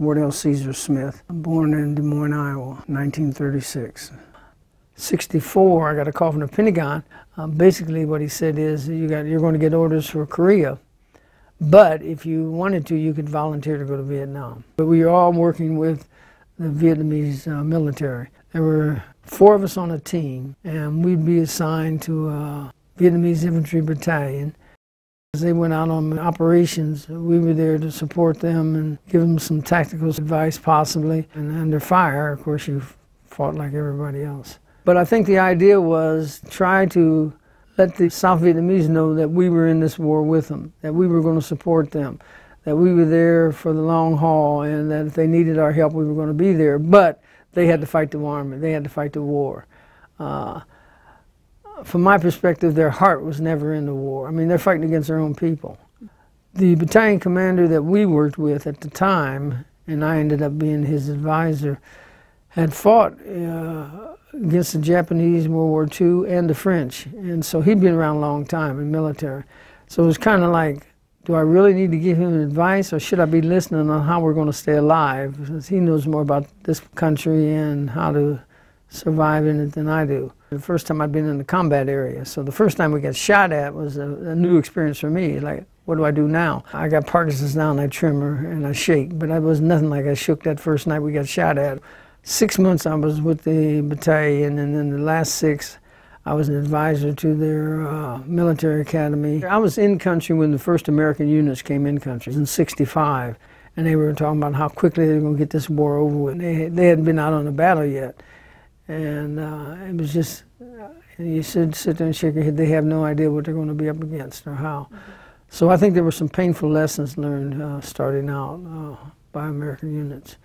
Wardell Caesar Smith, born in Des Moines, Iowa, 1936. 64, I got a call from the Pentagon. Um, basically, what he said is, you got, you're going to get orders for Korea, but if you wanted to, you could volunteer to go to Vietnam. But we were all working with the Vietnamese uh, military. There were four of us on a team, and we'd be assigned to a Vietnamese infantry battalion as they went out on operations, we were there to support them and give them some tactical advice, possibly. And under fire, of course, you fought like everybody else. But I think the idea was try to let the South Vietnamese know that we were in this war with them, that we were going to support them, that we were there for the long haul, and that if they needed our help, we were going to be there. But they had to fight the army, they had to fight the war. Uh, from my perspective, their heart was never in the war. I mean, they're fighting against their own people. The battalion commander that we worked with at the time, and I ended up being his advisor, had fought uh, against the Japanese in World War II and the French. And so he'd been around a long time in military. So it was kind of like, do I really need to give him advice or should I be listening on how we're going to stay alive? Because he knows more about this country and how to survive in it than I do. The first time I'd been in the combat area, so the first time we got shot at was a, a new experience for me. Like, what do I do now? I got Parkinson's now and I tremor and I shake, but I was nothing like I shook that first night we got shot at. Six months I was with the battalion, and then the last six, I was an advisor to their uh, military academy. I was in country when the first American units came in country in 65, and they were talking about how quickly they were going to get this war over with. They, they hadn't been out on a battle yet. And uh, it was just, uh, you should sit there and shake your head. They have no idea what they're going to be up against or how. So I think there were some painful lessons learned uh, starting out uh, by American units.